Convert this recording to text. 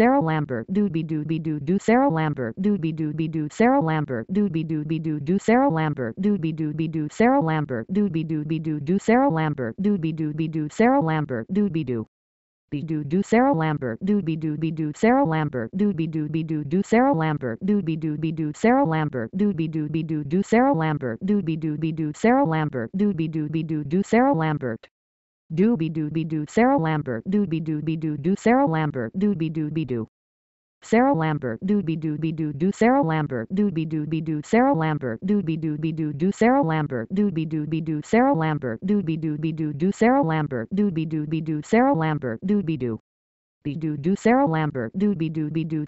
Sarah Lambert doobie doobie doo doo do. Sarah Lambert doobie doobie doo Sarah Lambert doobie doobie doo doo do. Sarah Lambert doobie doobie doo Sarah Lambert doobie doobie doo doo do. Sarah Lambert doobie doobie doo Sarah Lambert doobie doo be do do Sarah Lambert doobie doobie doo be doo. Sarah Lambert doobie doobie doo be doo do. Sarah Lambert doobie doobie doo Sarah Lambert doobie doobie doo doo do. Sarah Lambert doobie doobie doo Sarah Lambert doobie doobie doo doo Sarah Lambert doobie doobie doo Sarah Lambert doobie doobie doo doo Sarah Lambert doobie doobie doo Sarah Lambert doobie doobie doo doo Sarah Lambert doobie doobie doo Sarah Lambert doobie doobie doo doo Sarah Lambert doobie doobie doo Sarah Lambert doobie doobie doo doo Sarah Lambert doobie doobie doo Sarah Lambert doobie doo be doo doo Sarah Lambert doobie doobie doo